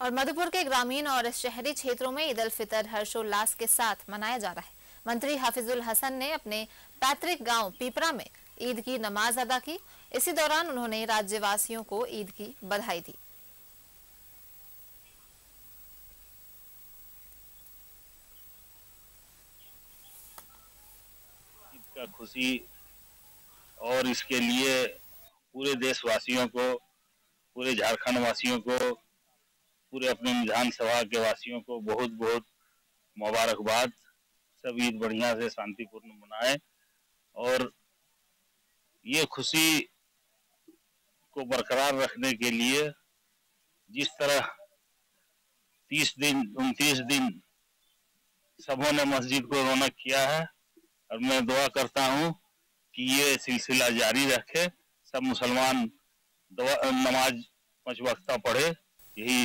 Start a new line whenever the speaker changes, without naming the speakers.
और मधुपुर के ग्रामीण और शहरी क्षेत्रों में ईद उल फितर हर्षोल्लास के साथ मनाया जा रहा है। मंत्री हाफिजुल हसन ने अपने पैतृक गाँव पीपरा में ईद की नमाज़ अदा की। इसी दौरान उन्होंने राज्यवासियों को ईद की बधाई दी।
का खुशी और इसके लिए पूरे देशवासियों को, पूरे झारखंड वासियों को पूरे अपने विधानसभा के वासियों को बहुत बहुत मुबारकबाद। सब ईद बढ़िया से शांतिपूर्ण मनाए और ये खुशी को बरकरार रखने के लिए जिस तरह तीस दिन, उनतीस दिन सबों ने मस्जिद को रौनक किया है और मैं दुआ करता हूँ कि ये सिलसिला जारी रखे। सब मुसलमान नमाज़ पाँच वक्ता पढ़े। यही